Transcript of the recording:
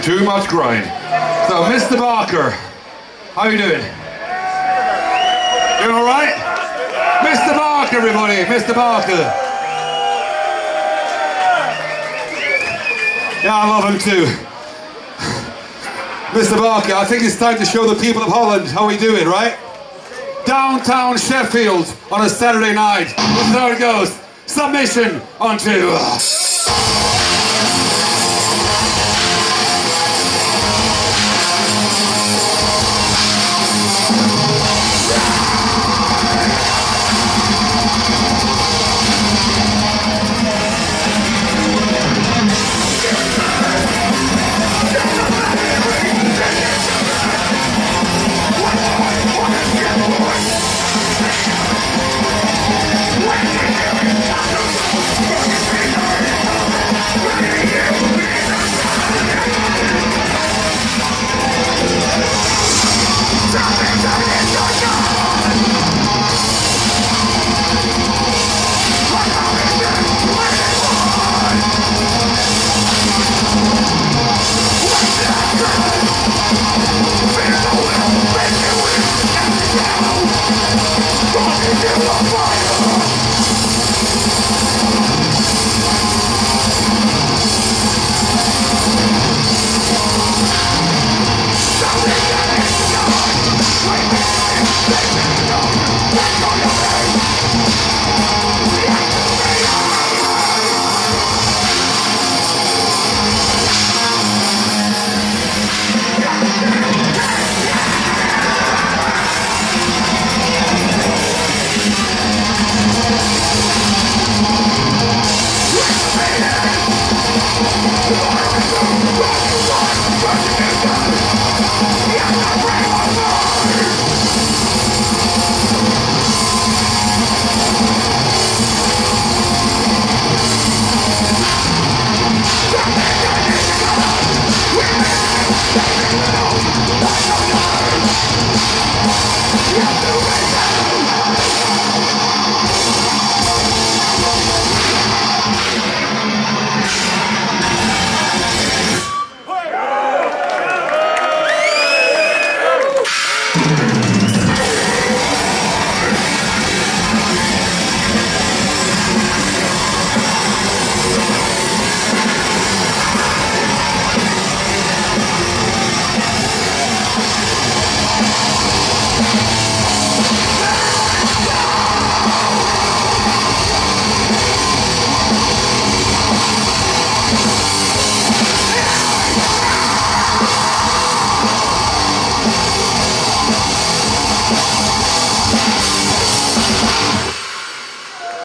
too much grind. So, Mr. Barker, how you doing? You all right? Mr. Barker, everybody, Mr. Barker. Yeah, I love him too. Mr. Barker, I think it's time to show the people of Holland how we do it, right? Downtown Sheffield on a Saturday night. This is how it goes. Submission onto.